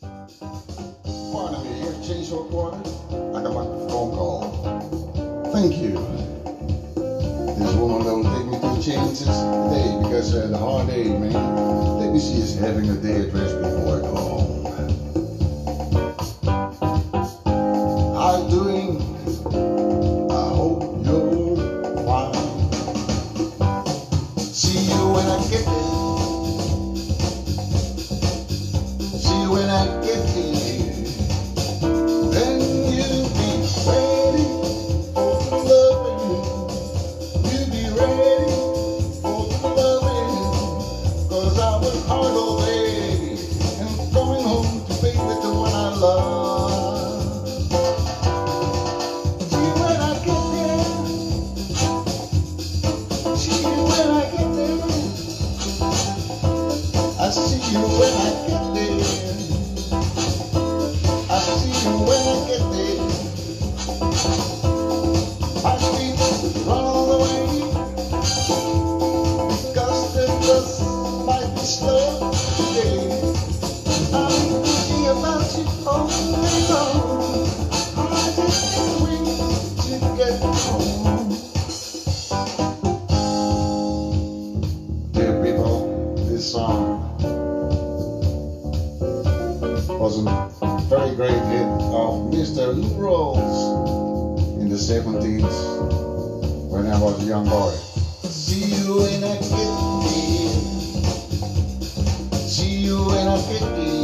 Pardon me, here, change your quarter. I got my phone call. Thank you. This woman don't take me to changes today because uh, the hard day, man. Let me see is having a day address before I call. King. Was a very great hit of Mr. Lou Rawls in the 70s when I was a young boy. See you in a kitty. See you in a kitty.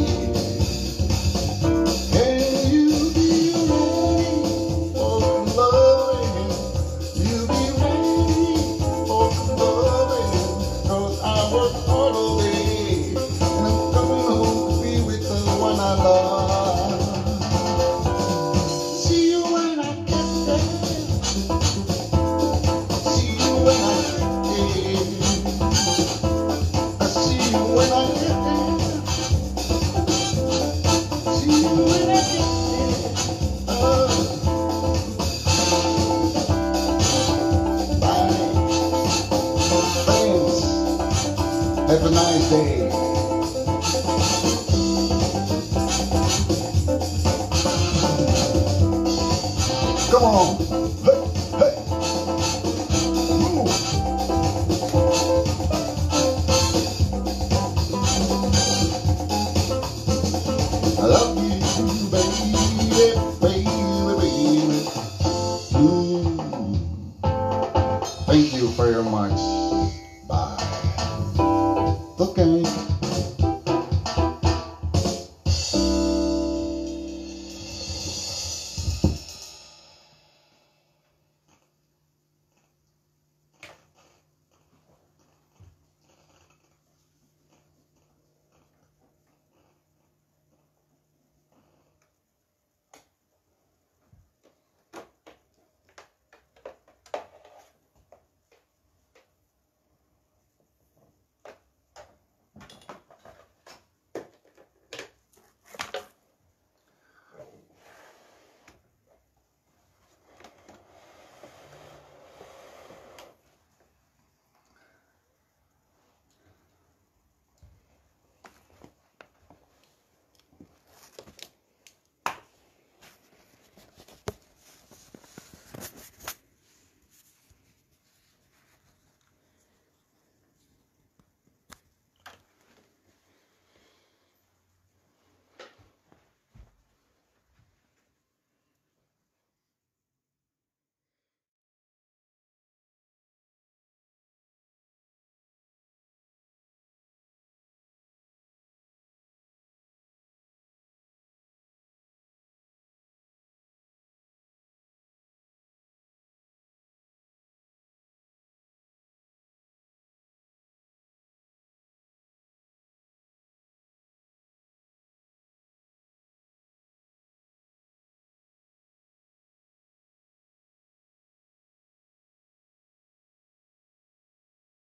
Have a nice day. Come on. Hey, hey.